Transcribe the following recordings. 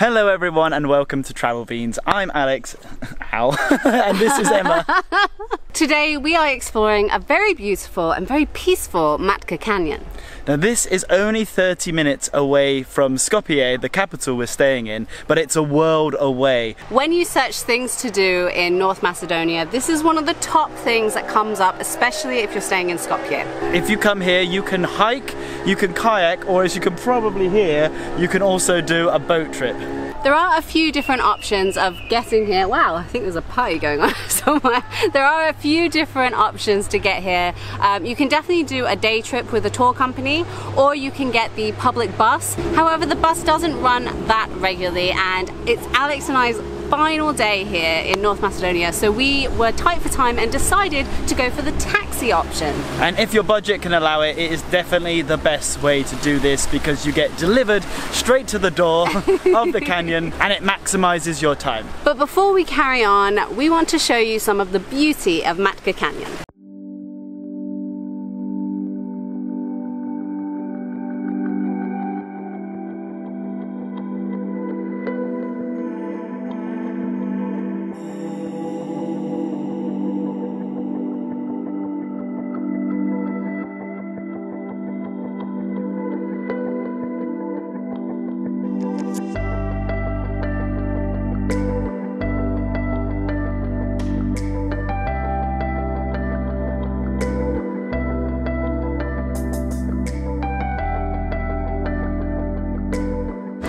Hello everyone and welcome to Travel Beans. I'm Alex, ow, and this is Emma. Today we are exploring a very beautiful and very peaceful Matka Canyon. Now this is only 30 minutes away from Skopje, the capital we're staying in, but it's a world away. When you search things to do in North Macedonia, this is one of the top things that comes up, especially if you're staying in Skopje. If you come here, you can hike, you can kayak, or as you can probably hear, you can also do a boat trip. There are a few different options of getting here. Wow, I think there's a party going on somewhere. There are a few different options to get here. Um, you can definitely do a day trip with a tour company or you can get the public bus. However, the bus doesn't run that regularly and it's Alex and I's final day here in North Macedonia so we were tight for time and decided to go for the taxi option. And if your budget can allow it, it is definitely the best way to do this because you get delivered straight to the door of the canyon and it maximizes your time. But before we carry on, we want to show you some of the beauty of Matka Canyon.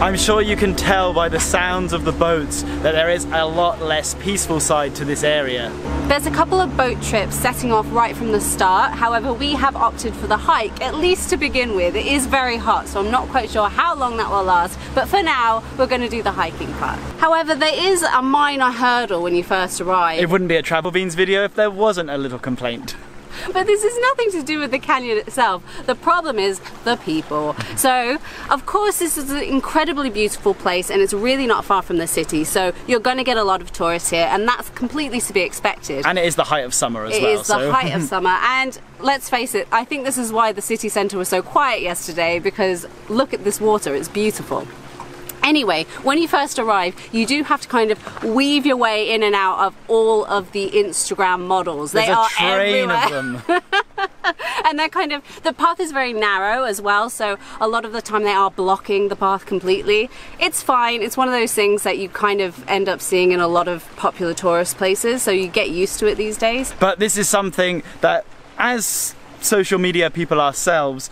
I'm sure you can tell by the sounds of the boats that there is a lot less peaceful side to this area. There's a couple of boat trips setting off right from the start, however we have opted for the hike, at least to begin with. It is very hot, so I'm not quite sure how long that will last, but for now, we're going to do the hiking part. However, there is a minor hurdle when you first arrive. It wouldn't be a Travel Beans video if there wasn't a little complaint. But this is nothing to do with the canyon itself. The problem is the people. So, of course, this is an incredibly beautiful place and it's really not far from the city. So, you're going to get a lot of tourists here and that's completely to be expected. And it is the height of summer as It well. is the so- height of summer and let's face it, I think this is why the city centre was so quiet yesterday because look at this water, it's beautiful. Anyway, when you first arrive, you do have to kind of weave your way in and out of all of the Instagram models. There's they a are train everywhere. of them. and they're kind of the path is very narrow as well so a lot of the time they are blocking the path completely it's fine it's one of those things that you kind of end up seeing in a lot of popular tourist places so you get used to it these days But this is something that, as social media people ourselves,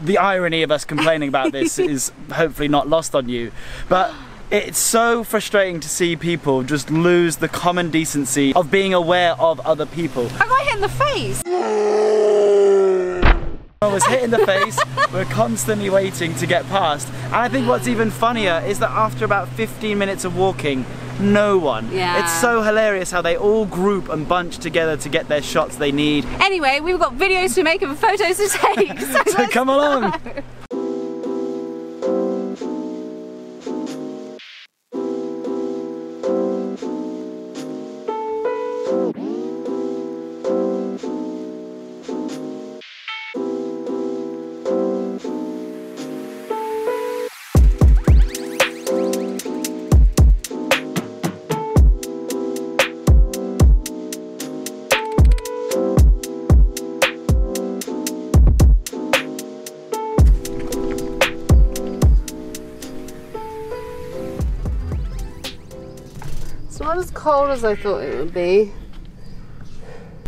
the irony of us complaining about this is hopefully not lost on you. But it's so frustrating to see people just lose the common decency of being aware of other people. I got hit in the face I was hit in the face, we're constantly waiting to get past. And I think what's even funnier is that after about 15 minutes of walking, no one. Yeah. It's so hilarious how they all group and bunch together to get their shots they need. anyway we've got videos to make and photos to take so, So come along. it's not as cold as I thought it would be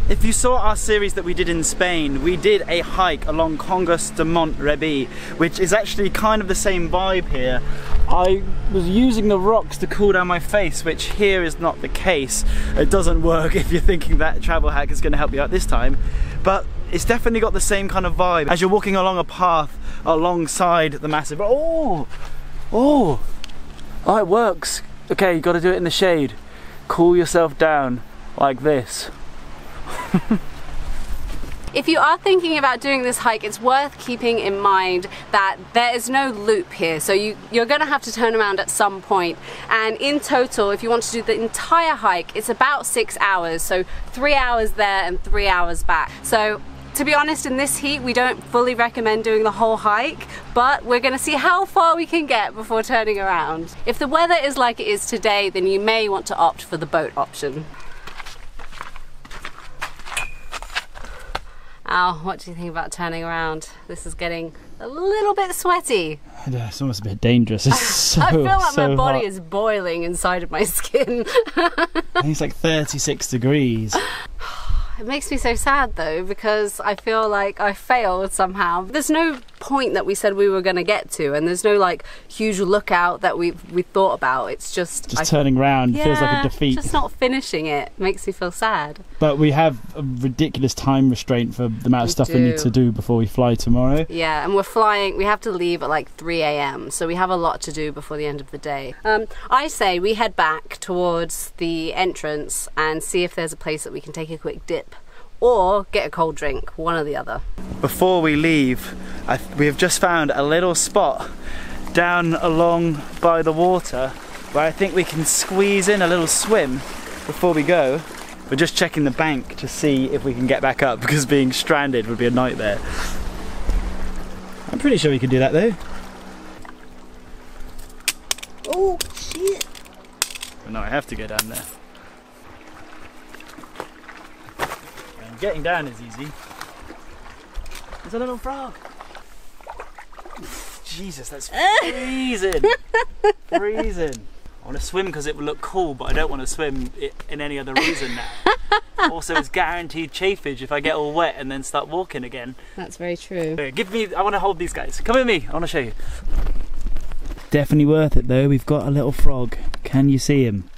If you saw our series that we did in Spain, we did a hike along Congost de Mont-rebei, which is actually kind of the same vibe here. I was using the rocks to cool down my face, which here is not the case. It doesn't work if you're thinking that travel hack is going to help you out this time. But it's definitely got the same kind of vibe as you're walking along a path alongside the massive. Oh! Oh! Oh, it works. Okay, you got to do it in the shade. Cool yourself down like this. If you are thinking about doing this hike, it's worth keeping in mind that there is no loop here. So you, you're gonna have to turn around at some point. And in total, if you want to do the entire hike, it's about six hours. So three hours there and three hours back. So To be honest, in this heat, we don't fully recommend doing the whole hike, but we're gonna see how far we can get before turning around. If the weather is like it is today, then you may want to opt for the boat option. Al, what do you think about turning around? This is getting a little bit sweaty. Yeah, it's almost a bit dangerous. It's so, I feel like so my body hot. is boiling inside of my skin. I think it's like 36 degrees. It makes me so sad though because I feel like I failed somehow. There's no point that we said we were going to get to, and there's no like huge lookout that we we thought about. It's just Just I- turning round feels like a defeat. Just not finishing it makes me feel sad. But we have a ridiculous time restraint for the amount of We stuff we need to do before we fly tomorrow. Yeah, and we're flying. We have to leave at like 3 a.m. So we have a lot to do before the end of the day. Um, I say we head back towards the entrance and see if there's a place that we can take a quick dip. Or get a cold drink, one or the other. Before we leave, I, we have just found a little spot down along by the water where I think we can squeeze in a little swim before we go. We're just checking the bank to see if we can get back up because being stranded would be a nightmare. I'm pretty sure we can do that though. Oh, shit. But no, I have to go down there. And getting down is easy. There's a little frog. Jesus, that's freezing. freezing. I want to swim because it would look cool, but I don't want to swim in any other reason now. also, it's guaranteed chafage if I get all wet and then start walking again. That's very true. Okay, Give me, I want to hold these guys. Come with me, I want to show you. Definitely worth it though. We've got a little frog. Can you see him?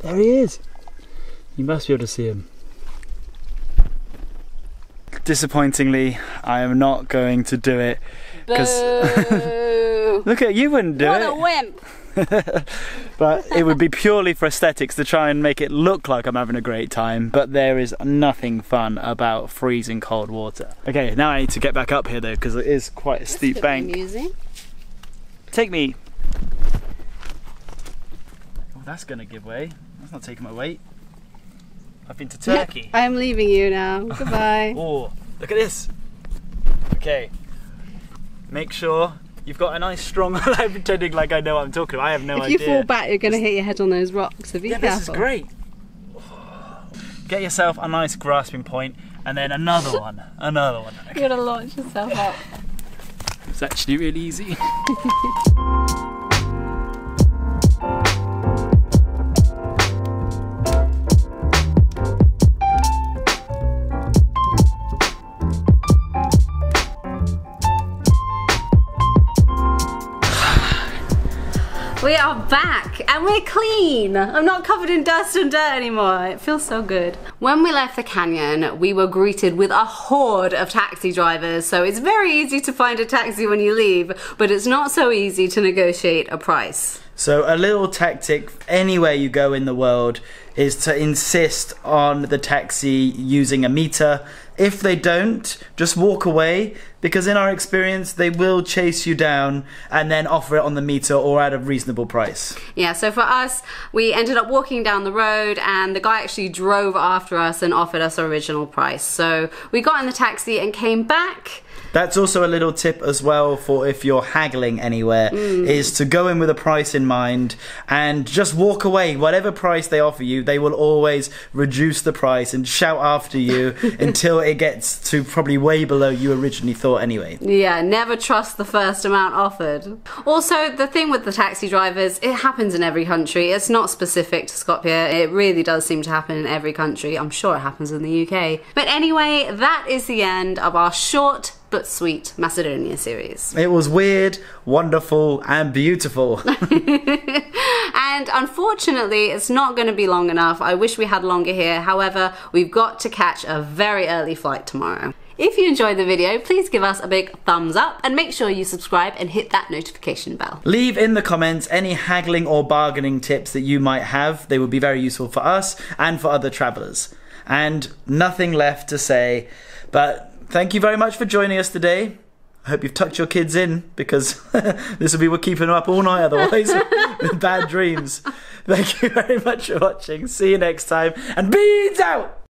There he is. You must be able to see him. Disappointingly, I am not going to do it. Because Look at you wouldn't do what it. What a wimp! but it would be purely for aesthetics to try and make it look like I'm having a great time. But there is nothing fun about freezing cold water. Okay, now I need to get back up here though because it is quite a steep bank. Amusing. Take me. Oh, that's gonna give way. That's not taking my weight. I've been to Turkey. I am leaving you now. Goodbye. Oh, look at this. Okay. Make sure you've got a nice strong. I'm pretending like I know what I'm talking about. I have no if idea. If you fall back, you're going to hit your head on those rocks. So be yeah, careful. this is great. Get yourself a nice grasping point, and then another one, another one. You're going to launch yourself up. It's actually really easy. We are back and we're clean. I'm not covered in dust and dirt anymore. It feels so good. When we left the canyon, we were greeted with a horde of taxi drivers. So it's very easy to find a taxi when you leave, but it's not so easy to negotiate a price. So, a little tactic anywhere you go in the world is to insist on the taxi using a meter. If they don't, just walk away because, in our experience, they will chase you down and then offer it on the meter or at a reasonable price. Yeah, so for us, we ended up walking down the road and the guy actually drove after us and offered us our original price. So we got in the taxi and came back. That's also a little tip as well for if you're haggling anywhere mm. is to go in with a price in mind and just walk away. Whatever price they offer you, they will always reduce the price and shout after you until it gets to probably way below you originally thought anyway. Yeah, never trust the first amount offered. Also, the thing with the taxi drivers, it happens in every country. It's not specific to Skopje. It really does seem to happen in every country. I'm sure it happens in the UK. But anyway, that is the end of our short but sweet Macedonia series. It was weird, wonderful, and beautiful. And unfortunately, it's not going to be long enough. I wish we had longer here. However, we've got to catch a very early flight tomorrow. If you enjoyed the video, please give us a big thumbs up and make sure you subscribe and hit that notification bell. Leave in the comments any haggling or bargaining tips that you might have. They would be very useful for us and for other travellers. And nothing left to say, but thank you very much for joining us today. I hope you've tucked your kids in because this will be what keeping them up all night otherwise with bad dreams. Thank you very much for watching. See you next time and beads out!